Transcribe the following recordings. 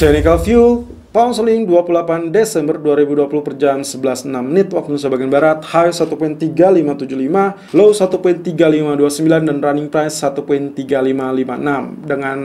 Technical View Pound sterling 28 Desember 2020 per jam 11.06 menit waktu Indonesia bagian Barat High 1.3575 Low 1.3529 dan running price 1.3556 Dengan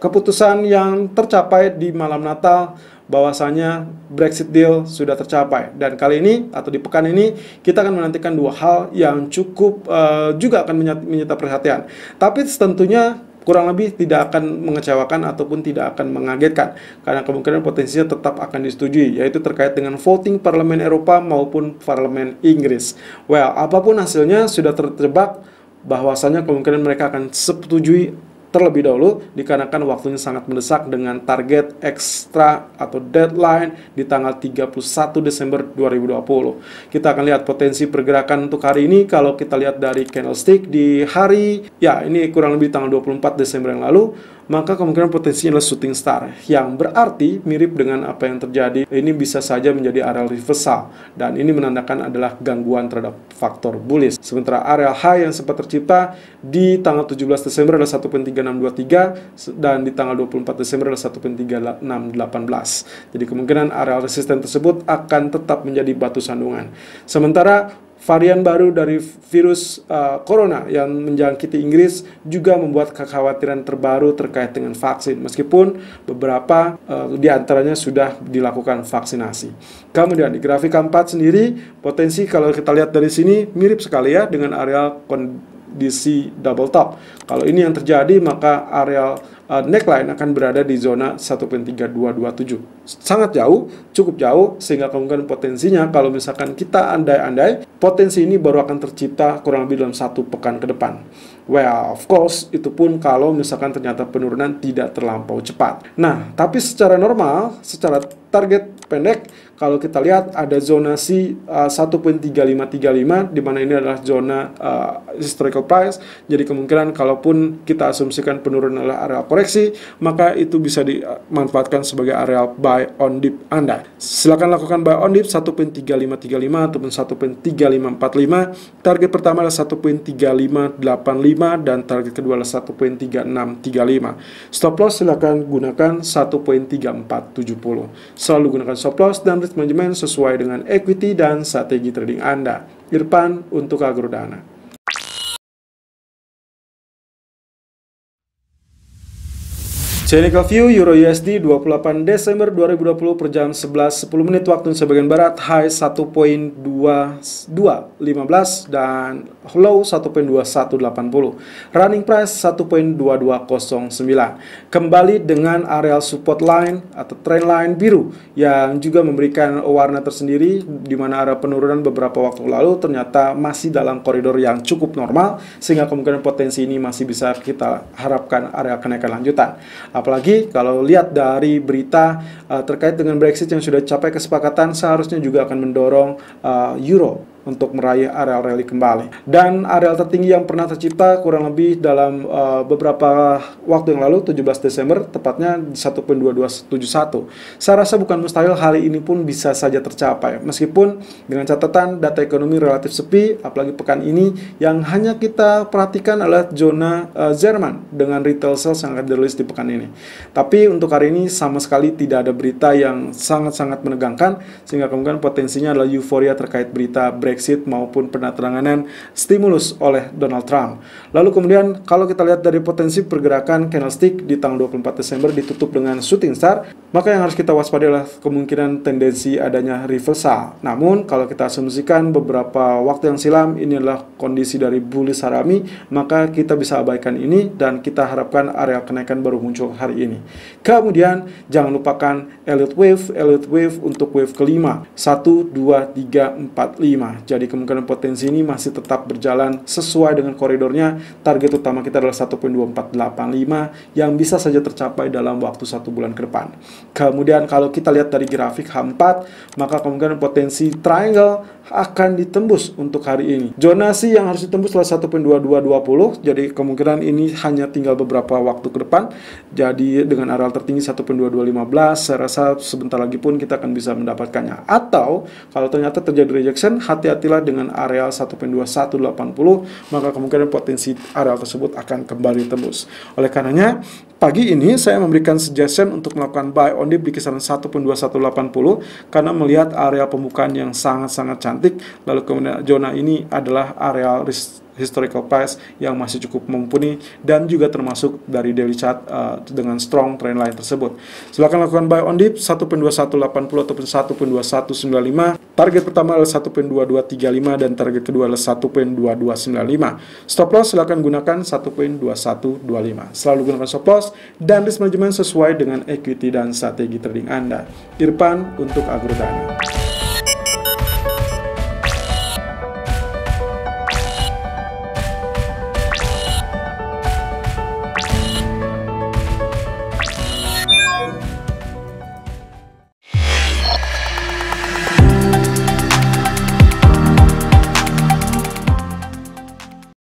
keputusan yang tercapai di malam Natal bahwasanya Brexit deal sudah tercapai. Dan kali ini atau di pekan ini kita akan menantikan dua hal yang cukup uh, juga akan menyita perhatian. Tapi tentunya kurang lebih tidak akan mengecewakan ataupun tidak akan mengagetkan karena kemungkinan potensinya tetap akan disetujui yaitu terkait dengan voting parlemen Eropa maupun parlemen Inggris. Well, apa pun hasilnya sudah terjebak bahwasanya kemungkinan mereka akan setujui terlebih dahulu dikarenakan waktunya sangat mendesak dengan target ekstra atau deadline di tanggal 31 Desember 2020. Kita akan lihat potensi pergerakan untuk hari ini kalau kita lihat dari candlestick di hari ya ini kurang lebih tanggal 24 Desember yang lalu maka kemungkinan potensinya adalah shooting star yang berarti mirip dengan apa yang terjadi ini bisa saja menjadi area reversal dan ini menandakan adalah gangguan terhadap faktor bullish. Sementara area high yang sempat tercipta di tanggal 17 Desember adalah 1.3623 dan di tanggal 24 Desember adalah 1.3618 jadi kemungkinan area resisten tersebut akan tetap menjadi batu sandungan. Sementara varian baru dari virus uh, corona yang menjangkiti Inggris juga membuat kekhawatiran terbaru terkait dengan vaksin meskipun beberapa uh, di antaranya sudah dilakukan vaksinasi. Kemudian di grafik keempat sendiri potensi kalau kita lihat dari sini mirip sekali ya dengan area kondisi double top. Kalau ini yang terjadi maka area uh, neckline akan berada di zona 1.3227. Sangat jauh, cukup jauh sehingga kemungkinan potensinya kalau misalkan kita andai-andai potensi ini baru akan tercipta kurang lebih dalam satu pekan ke depan. Well, of course, itu pun kalau misalkan ternyata penurunan tidak terlampau cepat. Nah, tapi secara normal, secara target pendek, kalau kita lihat ada zonasi uh, 1.3535 di mana ini adalah zona uh, historical price. Jadi kemungkinan kalaupun kita asumsikan penurunan adalah area koreksi, maka itu bisa dimanfaatkan sebagai area buy on dip Anda. Silakan lakukan buy on dip 1.3535 ataupun 1.3545. Target pertama adalah 1.3585 dan target kedua adalah 1.3635. Stop loss silakan gunakan 1.3470. Selalu gunakan stop loss dan risk management sesuai dengan equity dan strategi trading Anda. Irfan untuk Agrodana. Technical View Euro USD 28 Desember 2020 per jam 11.10 menit waktu sebagian barat high 1.2215 dan low 1.2180 running price 1.2209 kembali dengan areal support line atau trend line biru yang juga memberikan warna tersendiri di mana area penurunan beberapa waktu lalu ternyata masih dalam koridor yang cukup normal sehingga kemungkinan potensi ini masih bisa kita harapkan area kenaikan lanjutan Apalagi kalau lihat dari berita uh, terkait dengan Brexit yang sudah capai kesepakatan seharusnya juga akan mendorong uh, euro untuk meraih areal rally kembali. Dan areal tertinggi yang pernah tercipta kurang lebih dalam uh, beberapa waktu yang lalu 17 Desember tepatnya di 1.2271. Saya rasa bukan mustahil hari ini pun bisa saja tercapai meskipun dengan catatan data ekonomi relatif sepi apalagi pekan ini yang hanya kita perhatikan adalah zona uh, Jerman dengan retail sales yang akan dirilis di pekan ini. Tapi untuk hari ini sama sekali tidak ada berita yang sangat-sangat menegangkan sehingga kemungkinan potensinya adalah euforia terkait berita Brexit Brexit maupun penanganan stimulus oleh Donald Trump. Lalu kemudian kalau kita lihat dari potensi pergerakan candlestick di tanggal 24 Desember ditutup dengan shooting star, maka yang harus kita waspadai adalah kemungkinan tendensi adanya reversal. Namun kalau kita asumsikan beberapa waktu yang silam ini adalah kondisi dari bullish harami, maka kita bisa abaikan ini dan kita harapkan area kenaikan baru muncul hari ini. Kemudian jangan lupakan Elliott Wave, Elliott Wave untuk wave kelima 1 2 3 4 5. Jadi kemungkinan potensi ini masih tetap berjalan sesuai dengan koridornya. Target utama kita adalah 1.2485 yang bisa saja tercapai dalam waktu satu bulan ke depan. Kemudian kalau kita lihat dari grafik H4, maka kemungkinan potensi triangle akan ditembus untuk hari ini. Zonasi yang harus ditembus adalah 1.2220, jadi kemungkinan ini hanya tinggal beberapa waktu ke depan. Jadi dengan areal tertinggi 1.2215, saya rasa sebentar lagi pun kita akan bisa mendapatkannya. Atau kalau ternyata terjadi rejection, hati-hatilah dengan areal 1.2180, maka kemungkinan potensi areal tersebut akan kembali tembus. Oleh karenanya, pagi ini saya memberikan suggestion untuk melakukan buy on dip di kisaran 1.2180 karena melihat area pembukaan yang sangat-sangat cantik lalu kemudian zona ini adalah area historical price yang masih cukup mumpuni dan juga termasuk dari daily chart uh, dengan strong trend line tersebut. Silakan lakukan buy on dip 1.2180 ataupun 1.2195. Target pertama adalah 1.2235 dan target kedua adalah 1.2295. Stop loss silakan gunakan 1.2125. Selalu gunakan stop loss dan risk management sesuai dengan equity dan strategi trading Anda. Irfan untuk Agrodana.